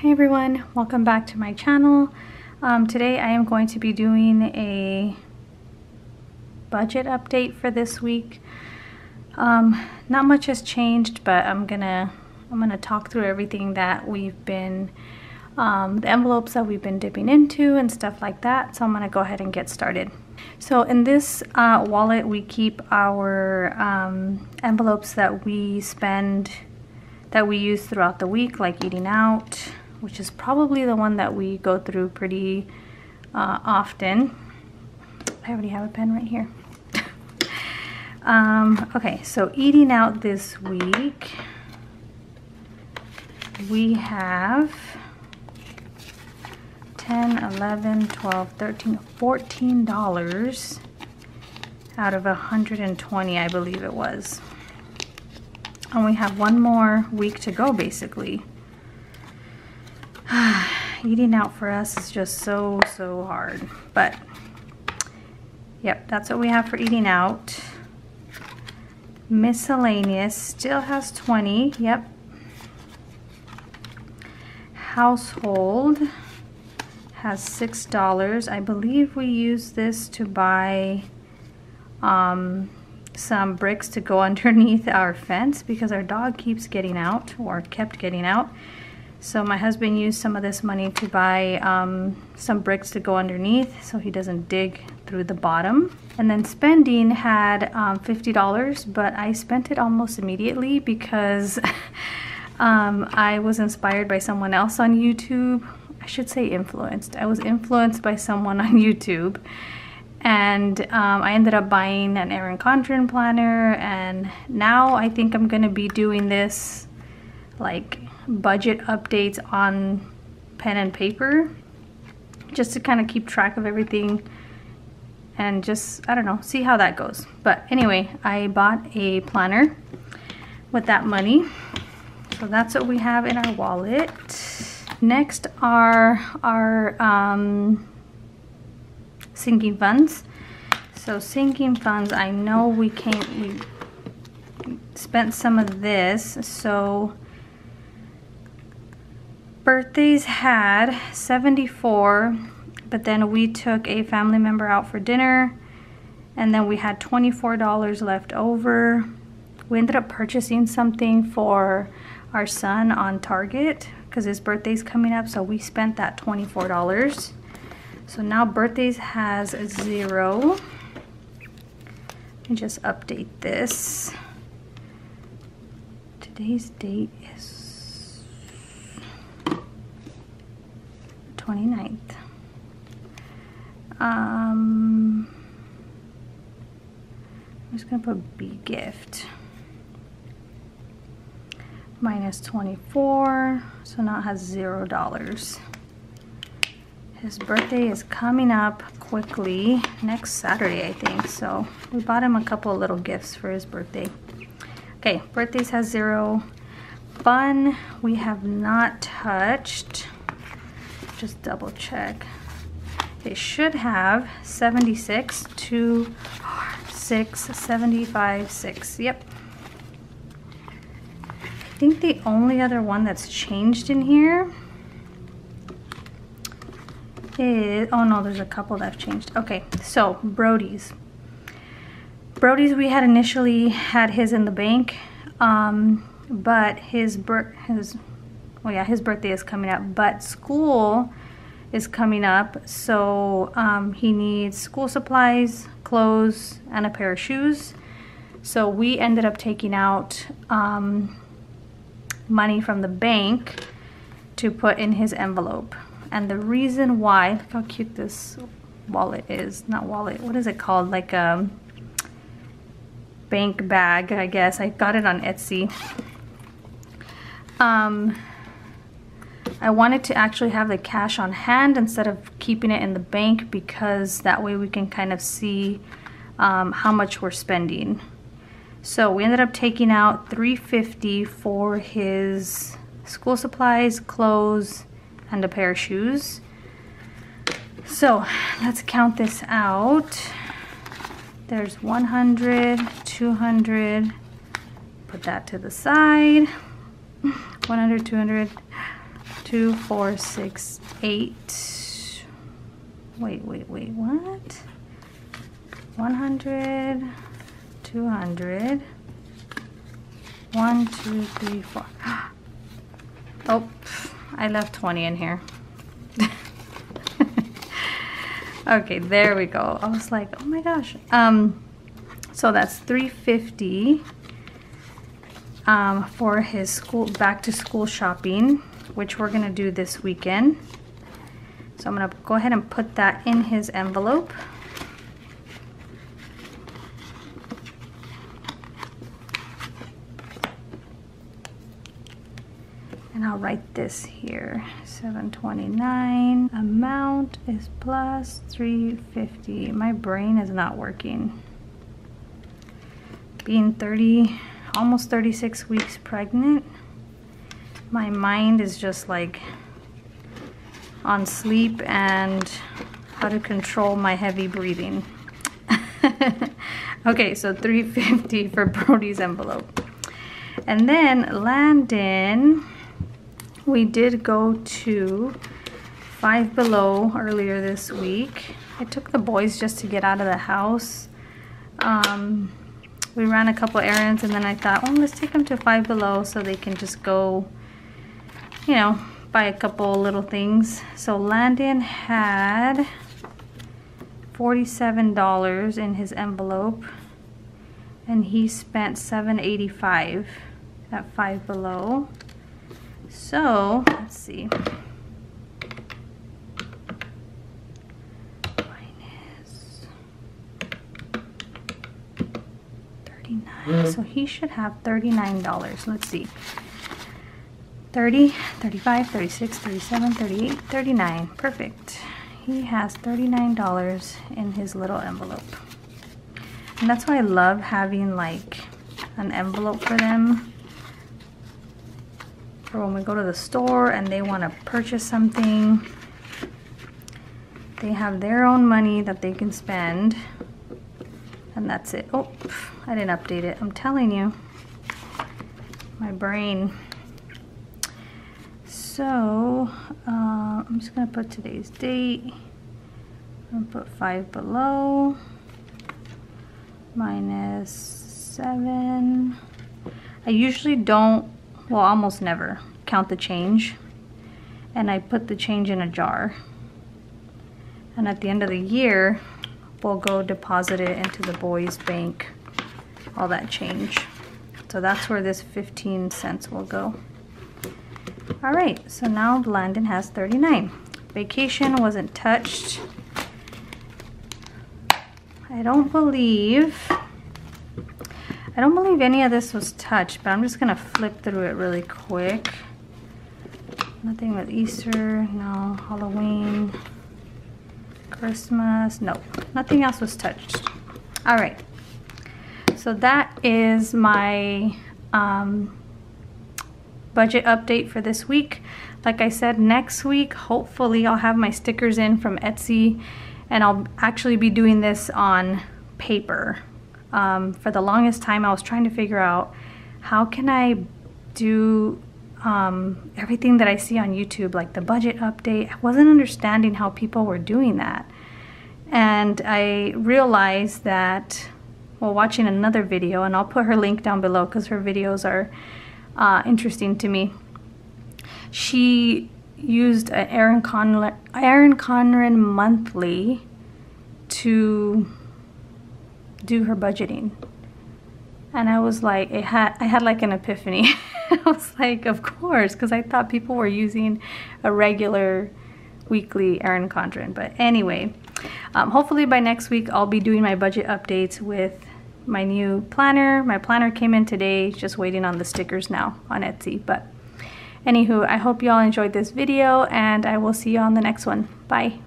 Hey everyone, welcome back to my channel. Um, today I am going to be doing a budget update for this week. Um, not much has changed, but I'm gonna I'm gonna talk through everything that we've been um, the envelopes that we've been dipping into and stuff like that. So I'm gonna go ahead and get started. So in this uh, wallet, we keep our um, envelopes that we spend, that we use throughout the week, like eating out, which is probably the one that we go through pretty uh, often. I already have a pen right here. um, okay, so eating out this week, we have 10, 11, 12, 13, 14 dollars out of 120 I believe it was. And we have one more week to go basically. Eating out for us is just so, so hard. But, yep, that's what we have for eating out. Miscellaneous still has 20, yep. Household has six dollars I believe we use this to buy um, some bricks to go underneath our fence because our dog keeps getting out or kept getting out so my husband used some of this money to buy um, some bricks to go underneath so he doesn't dig through the bottom. And then spending had um, $50, but I spent it almost immediately because um, I was inspired by someone else on YouTube I should say influenced. I was influenced by someone on YouTube and um, I ended up buying an Erin Condren planner and now I think I'm gonna be doing this like budget updates on pen and paper just to kind of keep track of everything and just I don't know see how that goes but anyway I bought a planner with that money so that's what we have in our wallet Next are our um, sinking funds. So sinking funds, I know we can't, we spent some of this. So birthdays had 74, but then we took a family member out for dinner and then we had $24 left over. We ended up purchasing something for our son on Target because his birthday's coming up so we spent that $24 so now birthdays has zero. Let me just update this. Today's date is 29th um I'm just gonna put B gift. Minus 24 so now it has zero dollars. His birthday is coming up quickly next Saturday I think so we bought him a couple little gifts for his birthday. Okay birthdays has zero fun. We have not touched just double check it should have 76 2 6 75 6 yep I think the only other one that's changed in here is, oh no, there's a couple that have changed. Okay, so Brody's. Brody's, we had initially had his in the bank, um, but his, his, well yeah, his birthday is coming up, but school is coming up, so um, he needs school supplies, clothes, and a pair of shoes. So we ended up taking out um, money from the bank to put in his envelope. And the reason why, look how cute this wallet is. Not wallet, what is it called? Like a bank bag, I guess. I got it on Etsy. Um, I wanted to actually have the cash on hand instead of keeping it in the bank because that way we can kind of see um, how much we're spending. So we ended up taking out 350 for his school supplies, clothes, and a pair of shoes. So let's count this out. There's 100, 200, put that to the side. 100, 200, two, four, six, eight. Wait, wait, wait, what? 100, 200, 1, 2, 3, 4. Oh, I left 20 in here. okay, there we go. I was like, oh my gosh. Um, so that's 350 um, for his school back to school shopping, which we're gonna do this weekend. So I'm gonna go ahead and put that in his envelope. And I'll write this here. 729 amount is plus 350. My brain is not working. Being 30 almost 36 weeks pregnant. My mind is just like on sleep and how to control my heavy breathing. okay, so 350 for Brody's envelope. And then Landon, we did go to Five Below earlier this week. I took the boys just to get out of the house. Um, we ran a couple errands and then I thought, oh, let's take them to Five Below so they can just go, you know, buy a couple little things. So Landon had $47 in his envelope and he spent 785 at Five Below. So, let's see. 39 mm-hmm. So he should have $39. Let's see. 30, 35, 36, 37, 38, 39. Perfect. He has $39 in his little envelope. And that's why I love having like an envelope for them for when we go to the store and they want to purchase something. They have their own money that they can spend and that's it. Oh, I didn't update it. I'm telling you, my brain. So, uh, I'm just gonna put today's date. Gonna put five below, minus seven. I usually don't, well, almost never count the change. And I put the change in a jar. And at the end of the year, we'll go deposit it into the boys bank, all that change. So that's where this 15 cents will go. All right, so now Landon has 39. Vacation wasn't touched. I don't believe, I don't believe any of this was touched, but I'm just gonna flip through it really quick. Nothing with Easter, no, Halloween. Christmas, no, nothing else was touched. All right, so that is my um, budget update for this week. Like I said, next week, hopefully I'll have my stickers in from Etsy and I'll actually be doing this on paper. Um, for the longest time, I was trying to figure out how can I do um, everything that I see on YouTube, like the budget update, I wasn't understanding how people were doing that. And I realized that while watching another video, and I'll put her link down below because her videos are uh, interesting to me. She used an Erin Conran, Erin Condren monthly to do her budgeting. And I was like, it had, I had like an epiphany. I was like, of course, because I thought people were using a regular weekly Erin Condren. But anyway, um, hopefully by next week I'll be doing my budget updates with my new planner. My planner came in today, just waiting on the stickers now on Etsy. But anywho, I hope you all enjoyed this video and I will see you on the next one. Bye.